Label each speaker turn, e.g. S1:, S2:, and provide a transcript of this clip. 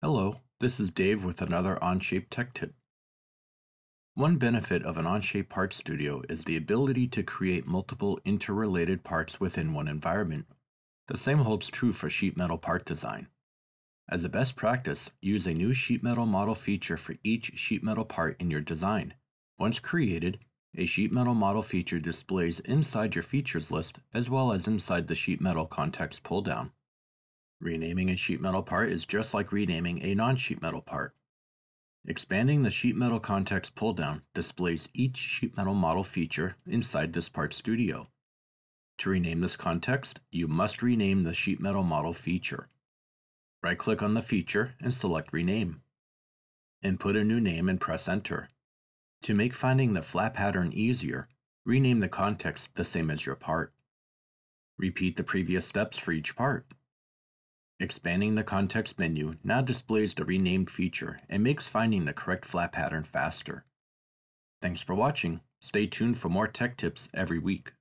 S1: Hello, this is Dave with another Onshape tech tip. One benefit of an Onshape Part Studio is the ability to create multiple interrelated parts within one environment. The same holds true for sheet metal part design. As a best practice, use a new sheet metal model feature for each sheet metal part in your design. Once created, a sheet metal model feature displays inside your features list as well as inside the sheet metal context pull-down. Renaming a sheet metal part is just like renaming a non-sheet metal part. Expanding the sheet metal context pull-down displays each sheet metal model feature inside this part studio. To rename this context, you must rename the sheet metal model feature. Right-click on the feature and select Rename. Input a new name and press Enter. To make finding the flat pattern easier, rename the context the same as your part. Repeat the previous steps for each part. Expanding the context menu now displays the renamed feature and makes finding the correct flat pattern faster. Thanks for watching. Stay tuned for more tech tips every week.